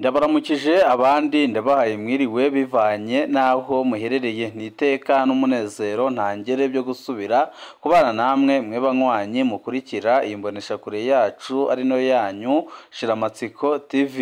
ndabaramukije abandi ndabahaye mwiriwe bivanye n'aho muherereye. Ni iteka n'umunezero ntangere byo gusubira kubana namwe mwe banywanyi mukurikira iyi mboneshakure yacu ari no yanyu. Shiramatsiko tv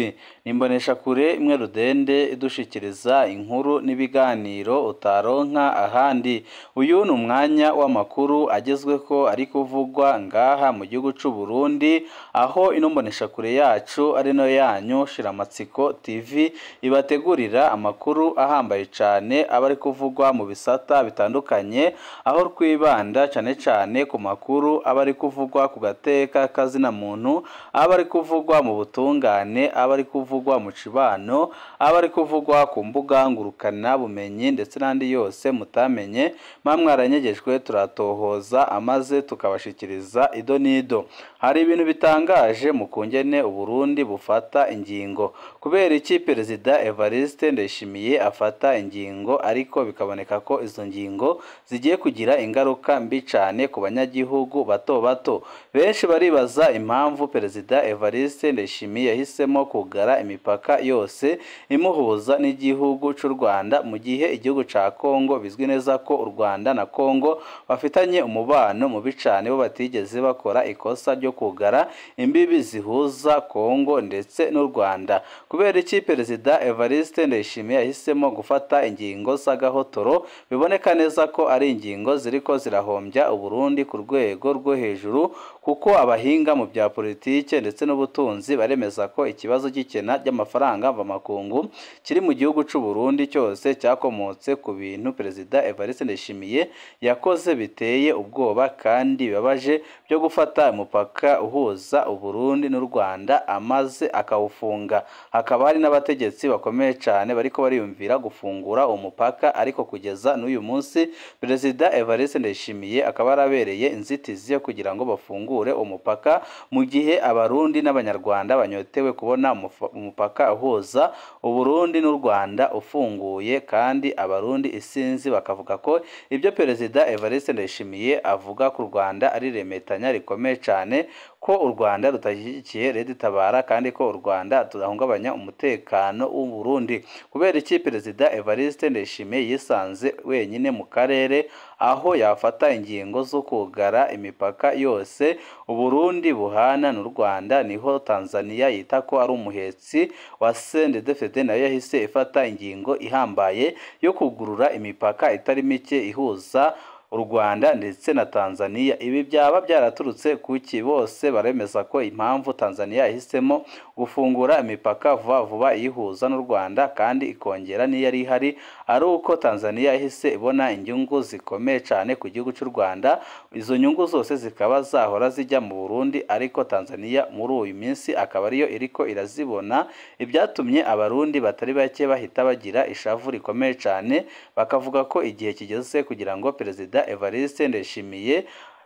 ni imboneshakure imwe rudende idushikiriza inkuru n'ibiganiro utaronka ahandi. Uyu ni umwanya w'amakuru agezweho ari kuvugwa ngaha mu gihugu cy'u Burundi aho ino mboneshakure yacu ari no yanyu shiramatsiko tv ibategurira amakuru ahambaye cyane aba ari kuvugwa mu bisata bitandukanye aho twibanda cyane cyane ku makuru aba ari kuvugwa ku gateka kazina muntu aba ari kuvugwa mu butungane aba ari kuvugwa mu cibano aba ari kuvugwa ku mbuga ngurukana bumenyi ndetse n'andi yose mutamenye mwamwaranyegejwe turatohoza amaze tukabashikiriza ido n'ido. Hari ibintu bitangaje mu kungene uburundi bufata ingingo. Kubera iki? Perezida evariste ndayishimiye afata ingingo ariko bikaboneka ko izo ngingo zigiye kugira ingaruka mbi cyane ku banyagihugu bato bato. Benshi baribaza impamvu perezida evariste ndayishimiye yahisemo kugara imipaka yose imuhuza n'igihugu cy'u rwanda. Mu gihe igihugu cya kongo bizwi neza ko u rwanda na kongo bafitanye umubano mubi cyane bo batigeze bakora ikosa ryo kugara imbibi zihuza kongo ndetse n'u rwanda. Kubera iki? Perezida evariste ndayishimiye yahisemo gufata ingingo z'agahotoro. Biboneka neza ko ari ingingo ziriko zirahombya uburundi ku rwego rwo hejuru kuko abahinga mu bya politike ndetse n'ubutunzi baremeza ko ikibazo cy'ikena ry'amafaranga mvamakungu kiri mu gihugu cy'u Burundi cyose cyakomotse ku bintu perezida evariste ndayishimiye yakoze biteye ubwoba kandi bibabaje byo gufata umupaka uhuza uburundi n'u rwanda amaze akawufunga. Hakaba hari n'abategetsi bakomeye cyane bariko bariyumvira gufungura umupaka ariko kugeza n'uyu munsi perezida evariste ndayishimiye akaba yarabereye inzitizi yo kugira ngo bafungure umupaka mu gihe abarundi n'abanyarwanda banyotewe kubona umupaka uhuza uburundi n'u rwanda ufunguye kandi abarundi isinzi bakavuga ko ibyo perezida evariste ndayishimiye avuga ku rwanda ari remetanya rikomeye cyane ko u rwanda rutashyigikiye leta itabara kandi ko u rwanda tudahungabanya umutekano w'uburundi kubera iki? Perezida evariste ndayishimiye yisanze wenyine mu karere aho yafata ingingo zo kugara imipaka yose. Uburundi buhana n'u rwanda ni ho tanzania yita ko ari umuhetsi wa sendedefede na yo yahise ifata ingingo ihambaye yo kugurura imipaka itari mike ihuza u rwanda ndetse na tanzania. Ibi byaba byaraturutse kuki bose baremeza ko impamvu tanzania yahisemo gufungura imipaka vuba vuba iyihuza n'u rwanda kandi ikongera n'iyo yari ihari ari uko tanzania yahise ibona inyungu zikomeye cyane ku gihugu cy'u rwanda. Izo nyungu zose zikaba zahora zijya mu burundi ariko tanzania muri uyu minsi akaba ariyo iriko irazibona. Ibyatumye abarundi batari bake bahita bagira ishavu rikomeye cyane bakavuga ko igihe kigeze kugira ngo perezida evariste ndayishimiye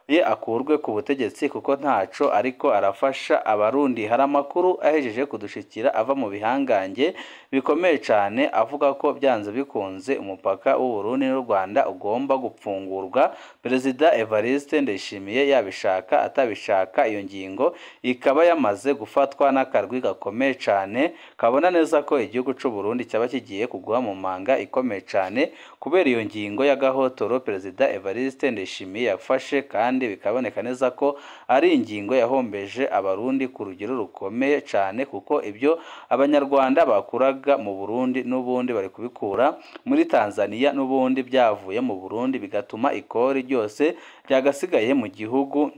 ye akurwe ku butegetsi kuko ntaco ariko arafasha abarundi. Hari amakuru ahejeje kudushikira ava mu bihangange bikomeye cyane avuga ko byanze bikunze umupaka w'uburundi n'u rwanda ugomba gupfungurwa. Perezida evariste ndayishimiye yabishaka atabishaka iyo ngingo ikaba yamaze gufatwa n'akarwi gakomeye cyane kabona neza ko igihugu cy'u Burundi cyaba kigiye kugwa mu manga ikomeye cyane kubera iyo ngingo y'agahotoro perezida evariste ndayishimiye yafashe kandi bikaboneka neza ko ari ingingo yahombeje abarundi ku rugero rukomeye cyane kuko ibyo abanyarwanda bakuraga mu burundi n'ubundi bari kubikura muri tanzania n'ubundi byavuye mu burundi bigatuma ikori ryose ryagasigaye mu gihugu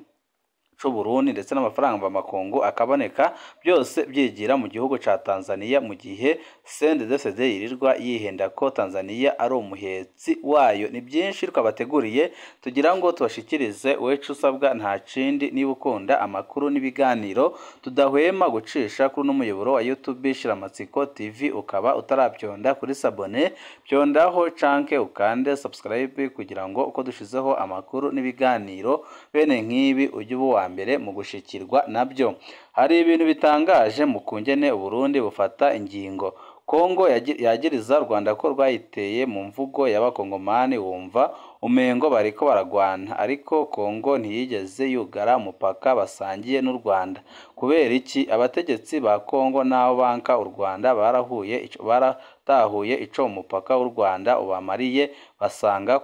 Burundi ndetse n'amafaranga mvamakungu akaboneka byose byigira mu gihugu cya Tanzania mu gihe CNDD-FDD yirirwa yihenda ko Tanzania ari umuhetsi wayo. Ni byinshi twabateguriye tugira ngo tubashikirize wecu usabwa nta kindi niba ukunda amakuru n'ibiganiro tudahwema gucisha kuri n'umuyoboro wa YouTube Shiramatsiko TV ukaba utarabyonda kuri sabone. Byondaho canke ukande subscribe kugira ngo uko dushizeho amakuru n'ibiganiro bene nk'ibi ujye uba mbere mu gushikirwa na byo. Hari ibintu bitangaje mu kungene uburundi bufata ingingo. Kongo yagiriza rwanda ko rwayiteye mu mvugo y'abakongomani wumva umengo bariko baragwana. Ariko Kongo ntiyigeze yugara umupaka basangiye n'u Rwanda. Kubera iki? Abategetsi ba Kongo n'abo banka u Rwanda barahuye baratahuye ico umupaka w'u Rwanda ubamariye basanga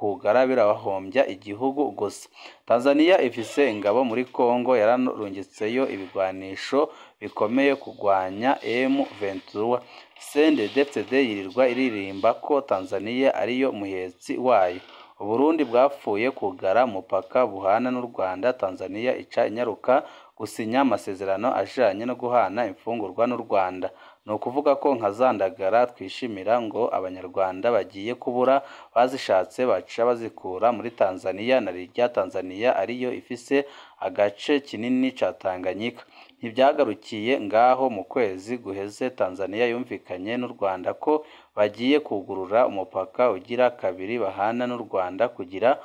kugara birabahombya igihugu gusa. Tanzania ifise ingabo muri Kongo yararungitseyo ibigwanisho bikomeye kugwanya M23 CNDD-FDD yirirwa iririmba ko Tanzania ariyo muhetsi wayo. Uburundi bwapfuye kugara umupaka buhana n'u Rwanda Tanzania ica inyaruka gusinya amasezerano ajanye no guhana imfungurwa n'u Rwanda. Ni ukuvuga ko nka zandagara twishimira ngo abanyarwanda bagiye kubura bazishatse baca bazikura muri Tanzania na rya Tanzania ariyo ifise agace kinini ca Tanganyika. Ntibyagarukiye ngaho mu kwezi guheze Tanzania yumvikanye n'u Rwanda ko bagiye kugurura umupaka ugira kabiri bahana n'u Rwanda kugira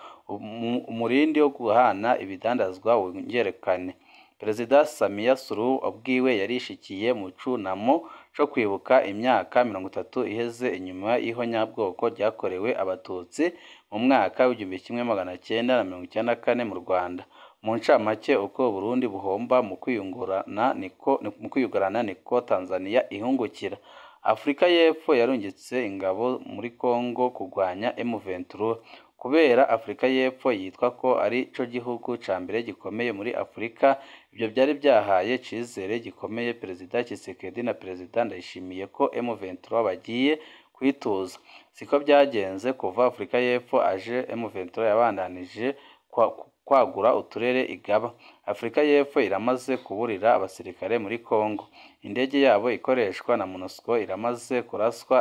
umurindi wo guhana ibidandazwa wongerekane Perezida Samia Suluhu ubwiwe yarishikiye mu cunamo co kwibuka imyaka mirongo itatu iheze inyuma y'ihonyabwoko ryakorewe abatutsi mu mwaka w'igihumbi kimwe magana cyenda na mirongo icyenda na kane mu Rwanda. Mu ncamake uko Burundi buhomba mu kwiyungurana niko mu kwiyugarana niko Tanzania ihungukira. Afurika y'Epfo yarungitse ingabo muri Kongo kurwanya M23. Kubera Afurika y'Epfo yitwa ko ari co gihugu ca mbere gikomeye muri Afurika. Ibyo byari byahaye cizere gikomeye Perezida Tshisekedi na Perezida Ndayishimiye ko M23 bagiye kwituza. Siko byagenze kuva Afurika y'Epfo aje M23 yabandanije kwagura uturere igaba. Afurika y'Epfo iramaze kuburira abasirikare muri Kongo indege yabo ikoreshwa na MONUSCO iramaze kuraswa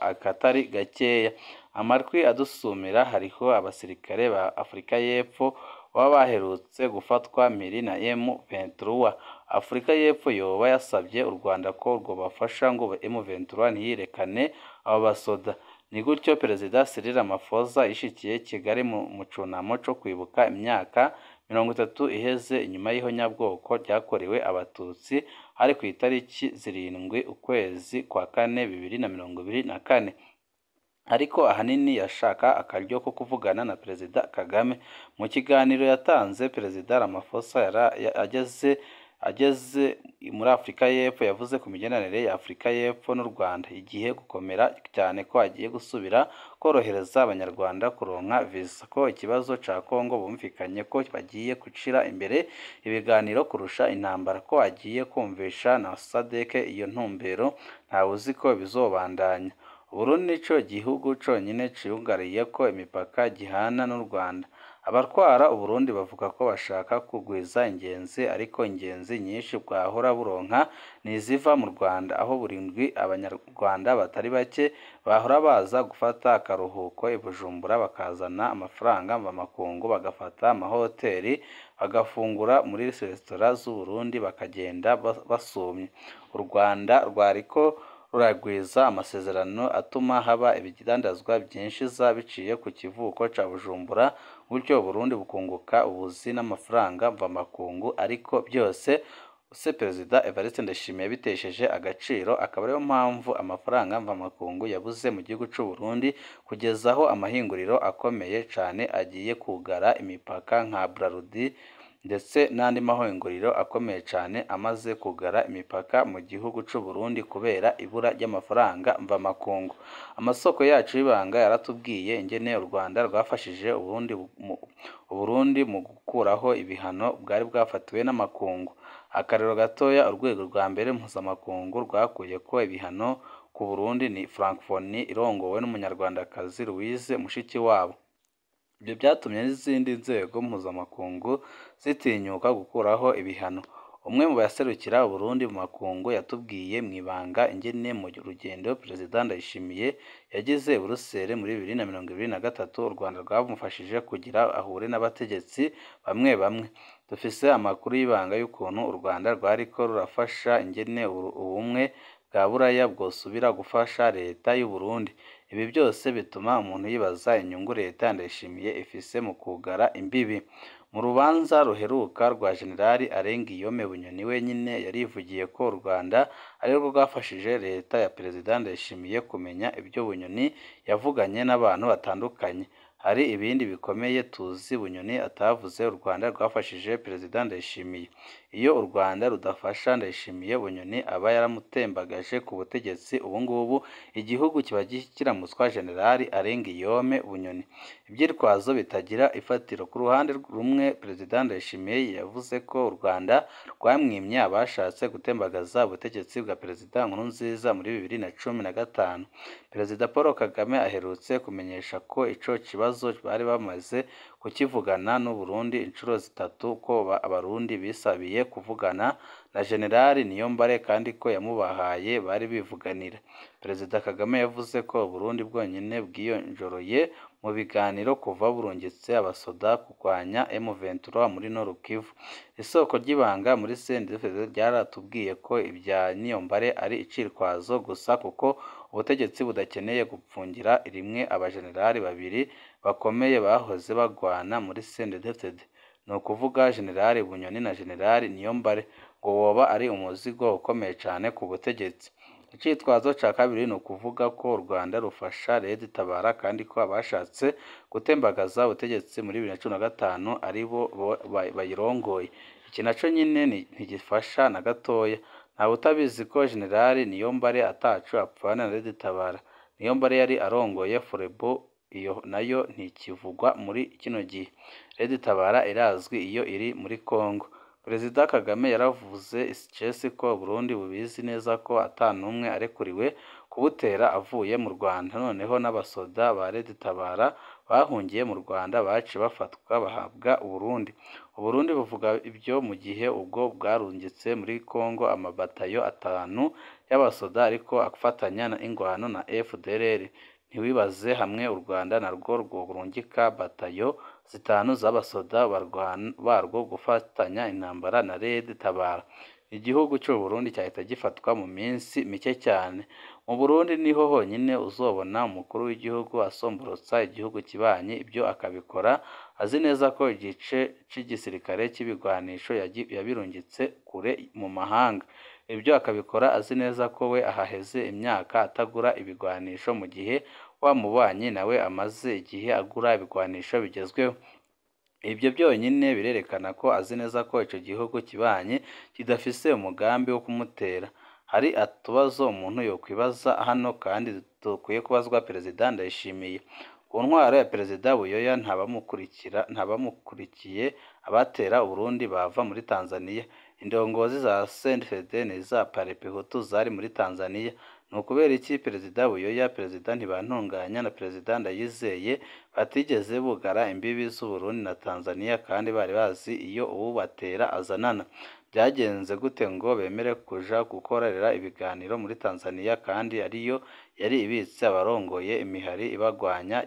akatari gakeya. Amatwi adusumira hariho abasirikare ba Afurika y'Epfo baba baherutse gufatwa mpiri na M23 Afurika y'Epfo yoba yasabye u Rwanda ko rwobafasha ngo M23 ntiyirekane abo basoda. Ni gutyo Perezida Cyril Ramaphosa yishikiye Kigali mu cunamo co kwibuka imyaka mirongo itatu iheze inyuma y'ihonyabwoko ryakorewe abatutsi hari ku itariki zirindwi ukwezi kwa kane bibiri na mirongo ibiri na kane. Ariko ahanini yashaka akaryo ko kuvugana na Perezida Kagame. Mu kiganiro yatanze Perezida Ramaphosa ageze ageze muri Afurika y'Epfo yavuze ku migenderanire ya Afurika y'Epfo n'u Rwanda. Igihe gukomera cyane ko agiye gusubira korohereza abanyarwanda kuronka visa. Ko ikibazo ca Kongo bumvikanye ko bagiye gucira imbere ibiganiro kurusha intambara. Ko agiye kumvisha na SADC iyo ntumbero ntawe uzi ko bizobandanya. Burundi nico gihugu conyine ciyugariye ko imipaka gihana n'u Rwanda. Abatwara Uburundi bavuga ko bashaka kugwiza ingenzi ariko ingenzi nyinshi bwahora buronka niziva mu Rwanda aho burindwi abanyarwanda batari bake bahora baza gufata akaruhuko i Bujumbura bakazana amafaranga mvamakungu bagafata amahoteli bagafungura muri resitora z'u Burundi bakagenda basumye. U Rwanda rwariko ruragwiza amasezerano atuma haba ibidandazwa byinshi za biciye ku kivuko ca Bujumbura gutyo Burundi bukunguka ubuzi n'amafaranga mvamakungu ariko byose se Perezida Evariste Ndayishimiye bitesheje agaciro? Akaba ariyo mpamvu amafaranga mvamakungu yabuze mu gihugu c'u Burundi kugeza aho amahinguriro akomeye cane agiye kugara imipaka nka Brarudi ndetse n'andi mahinguriro akomeye cyane amaze kugara imipaka mu gihugu c'u Burundi kubera ibura ry'amafaranga mvamakungu. Amasoko yacu y'ibanga yaratubwiye ingene u Rwanda rwafashije mu Uburundi mu gukuraho ibihano bwari bwafatiwe n'amakungu. Akarero gatoya urwego rwa mbere mpuzamakungu rwakuye ko ibihano ku Burundi ni Francophonie irongowe n'umunyarwandakazi Louise Mushikiwabo. Ibyo byatumye n'izindi nzego mpuzamakungu zitinyuka gukuraho ibihano. Umwe mu baserukira Uburundi mu makungu yatubwiye mu ibanga ingene mu rugendo Perezida Ndayishimiye yagize i Buruseli muri bibiri na mirongo ibiri na gatatu u Rwanda rwamufashije kugira ahure n'abategetsi bamwe bamwe. Dufise amakuru y'ibanga y'ukuntu u Rwanda rwariko rurafasha ingene ubumwe bwa buraya bwosubira gufasha leta y'u Burundi. Ibi byose bituma umuntu yibaza inyungu leta Ndayishimiye ifise mu kugara imbibi. Mu rubanza ruheruka rwa Generali Arengiyome Bunyoni wenyine yarivugiye ko u Rwanda arirwo rwafashije leta ya Perezida Ndayishimiye kumenya ibyo Bunyoni yavuganye n'abantu batandukanye. Hari ibindi bikomeye tuzi bunyoni atavuze u rwanda rwafashije perezida ndayishimiye. Iyo u rwanda rudafasha ndayishimiye bunyoni aba yaramutembagaje ku butegetsi. Ubu ngubu igihugu kiba kiramutswa generali arenga iyome bunyoni. Ibyitwazo bitagira ifatiro. Ku ruhande rumwe perezida ndayishimiye yavuze ko u rwanda rwamwimye abashatse gutembagaza ubutegetsi bwa perezida nkurunziza muri bibiri na cumi na gatanu. Perezida paul kagame aherutse kumenyesha ko ico kibazo bari bamaze kukivugana n'u Burundi inshuro zitatu ko abarundi bisabiye kuvugana na generali niyombare kandi ko yamubahaye bari bivuganira. Perezida kagame yavuze ko uburundi bwonyine bwiyonjoroye mu biganiro kuva burungitse abasoda kurwanya M23 muri Nord Kivu isoko ry'ibanga muri CNDD ryaratubwiye ko ibya niyombare ari icirwazo gusa kuko ubutegetsi budakeneye gupfungira rimwe abajenerali babiri bakomeye bahoze bagwana muri CNDD ni ukuvuga generali bunyoni na generali niyombare ngo woba ari umuzigo ukomeye cyane ku butegetsi. Icyitwazo cya kabiri ni ukuvuga ko u rwanda rufasha leta itabara kandi ko abashatse gutembagaza ubutegetsi muri bibiri na cumi na gatanu ari bo bayirongoye. Iki na cyo nyine ntigifasha na gatoya. Ntawe utabizi ko generali niyombare atacu apfana na leta itabara. Niyombare yari arongoye forebo iyo na yo ntikivugwa muri kino gihe. Leta itabara irazwi iyo iri muri congo. Perezida kagame yaravuze icesi ko burundi bubizi neza ko ata n'umwe arekuriwe kubutera avuye mu rwanda. Noneho n'abasoda ba leta itabara bahungiye mu rwanda baciye bafatwa bahabwa uburundi. Uburundi buvuga ibyo mu gihe ubwo bwarungitse muri congo amabatayo atanu y'abasoda ariko afatanya ingwano na fdrr ntiwibaze hamwe u rwanda narwo rwurungika batayo zitanu z'abasoda barwo gufatanya intambara na red tabara. Igihugu cy'u Burundi cyahita gifatwa mu minsi mike cyane. Mu Burundi ni ho honyine uzobona umukuru w'igihugu asomborotsa igihugu kibanye ibyo akabikora. Azi neza ko igice cy'igisirikare cy'ibigwanisho yabirungitse kure mu mahanga. Ibyo akabikora azi neza ko we ahaheze imyaka atagura ibigwanisho mu gihe wa mubanyi nawe amaze igihe agura ibigwanisho bigezweho. Ibyo byonyine birerekana ko azi neza ko icyo gihugu kibanye kidafise umugambi wo kumutera. Hari utubazo umuntu yokwibaza hano kandi dukwiye kubazwa perezida ndayishimiye. Ku ntwaro ya perezida buyoya ntabamukurikira ntabamukurikiye abatera uburundi bava muri tanzania. Indongozi za cndfd n'iza parepehutu zari muri tanzania. Ni ukubera iki perezida buyoya perezida ntibantunganya na perezida ndayizeye batigeze bugara imbibi z'uburundi na tanzania kandi bari bazi iyo uwubatera azanana? Byagenze gute ngo bemere kuja gukorera ibiganiro muri tanzania kandi ariyo yari ibitse abarongoye imihari ibagwanya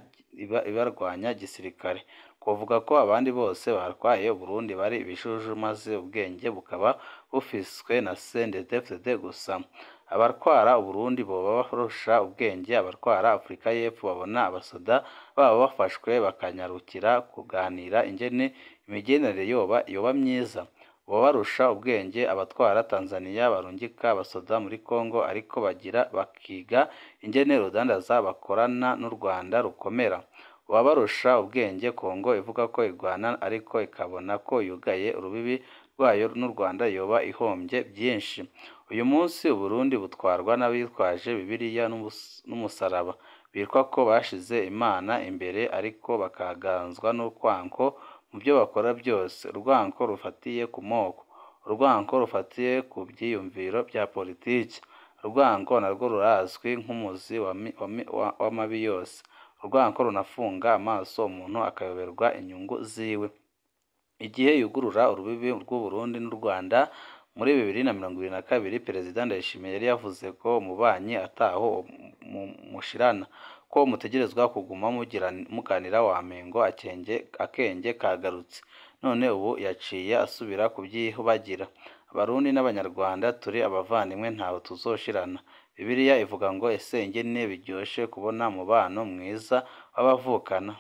ibarwanya gisirikare? Kuvuga ko abandi bose barwaye Burundi bari ibishuju maze ubwenge bukaba bufiswe na CNDD-FDD gusa. Abarwara Uburundi boba barusha ubwenge abarwara Afurika y'Epfo babona abasoda baba bafashwe bakanyarukira kuganira ingene imigenere yoba myiza. Boba barusha ubwenge abatwara Tanzania barungika abasoda muri Congo ariko bakiga ingene rudandaza bakorana n'u Rwanda rukomera. Baba barusha ubwenge Congo ivuga ko irwana ariko ikabona ko yugaye urubibi rwayo n'u Rwanda yoba ihombye byinshi. Uyu munsi Uburundi butwarwa n'abitwaje Bibiliya n'umusaraba. Bitwa ko bashize Imana imbere ariko bakaganzwa n'urwanko mu byo bakora byose. Urwanko rufatiye ku moko. Urwanko rufatiye ku byiyumviro bya politiki. Urwanko narwo rurazwi nk'umuzi w'amabi yose. Urwanko runafunga amaso umuntu akayoberwa inyungu ziwe. Igihe yugurura urubibi rw'uburundi n'u rwanda muri bibiri na mirongo ibiri na kabiri perezida ndayishimiye yari yavuze ko umubanyi ataho mushirana ko mutegerezwa kuguma muganira wamengo akenge kagarutse. None ubu yaciye asubira kubyibagira. Abarundi n'abanyarwanda turi abavandimwe ntawe tuzoshirana. Bibiliya ivuga ngo ese ingene biryoshe kubona umubano mwiza w'abavukana.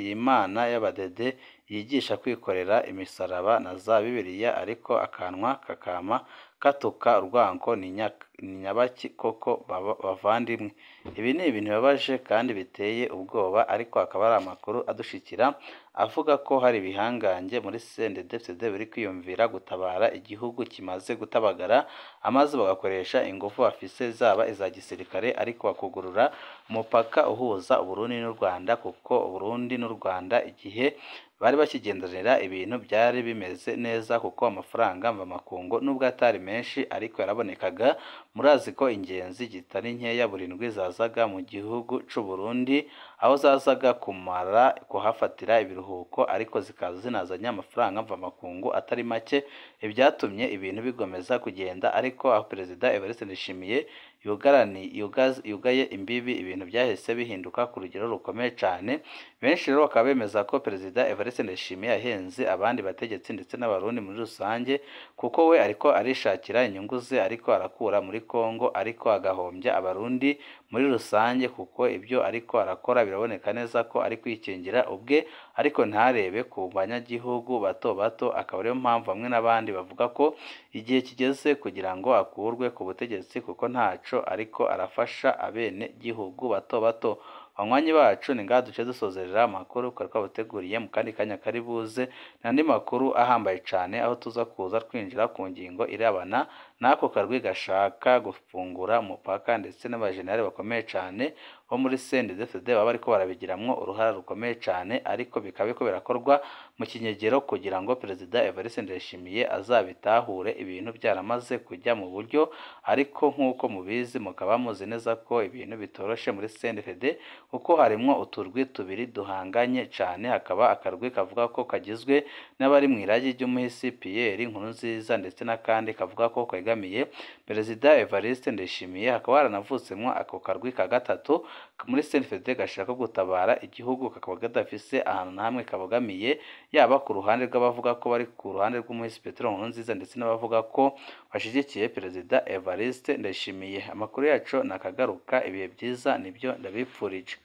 Iyi mana y'abadede yigisha kwikorera imisaraba na za bibiliya ariko akanwa kakama katuka urwango ni nyabaki koko bavandimwe. Ibi ni ibintu bibabaje kandi biteye ubwoba ariko hakaba hari amakuru adushikira avuga ko hari ibihangange muri CNDD-FDD biri kwiyumvira gutabara igihugu kimaze gutabagara amaze bagakoresha ingufu bafise zaba iza gisirikare ariko bakugurura umupaka uhuza Uburundi n'u Rwanda kuko Uburundi n'u Rwanda igihe bari bakigendanira ibintu byari bimeze neza kuko amafaranga mvamakungu nubwo atari menshi ariko yarabonekaga. Murazi ko ingenzi zitari nkeya buri ndwi zazaga mu gihugu c'u Burundi aho zazaga kumara kuhafatira ibiruhuko ariko zikaza zinazanye amafaranga mvamakungu atari make ibyatumye ibintu bigomeza kugenda ariko aho perezida Evariste Ndayishimiye yugaye imbibi ibintu byahise bihinduka ku rugero rukomeye cyane benshi rero bakaba bemeza ko perezida Evariste Ndayishimiye yahenze abandi bategetsi ndetse n'abarundi muri rusange kuko we ariko arishakira inyungu ze ariko arakura muri Kongo ariko agahombya abarundi muri rusange kuko ibyo ariko arakora biraboneka neza ko ari kwikingira ubwe ariko ntarebe ku banyagihugu bato bato. Akaba ariyo mpamvu bamwe n'abandi bavuga ko igihe kigeze kugira ngo akurwe ku butegetsi kuko ntaco ariko arafasha abene gihugu bato bato. Banywanyi bacu ni ngaha duce dusozerera amakuru twari twabateguriye mu kandi kanya kari buze. N'andi makuru ahambaye cyane aho tuza kuza twinjira ku ngingo irebana n'ako karwi gashaka gufungura umupaka ndetse n'abajenerali bakomeye cyane bo muri CNDD-FDD baba bariko barabigiramwo uruhara rukomeye cyane ariko bikaba biriko birakorwa mu kinyegero kugira ngo perezida Evariste Ndayishimiye azabitahure ibintu byaramaze kujya mu buryo ariko nk'uko mubizi mukaba muzi neza ko ibintu bitoroshe muri CNDD kuko harimwo uturwi tubiri duhanganye cyane hakaba akarwi kavuga ko kagizwe n'abari mu iragi ry'umuhisi Pierre Nkurunziza ndetse n'akandi kavuga ko kwegamiye perezida Evariste Ndayishimiye hakaba haranavutsemwo ako karwi ka gatatu muri CNDD gashaka gutabara igihugu kakaba kadafise ahantu na hamwe kabogamiye yaba ku ruhande rw'abavuga ko bari ku ruhande rw'umuhisi Petero Nkurunziza ndetse n'abavuga ko bashyigikiye perezida Evariste Ndayishimiye. Amakuru yacu nakagaruka ibihe byiza ni byo ndabipfurije.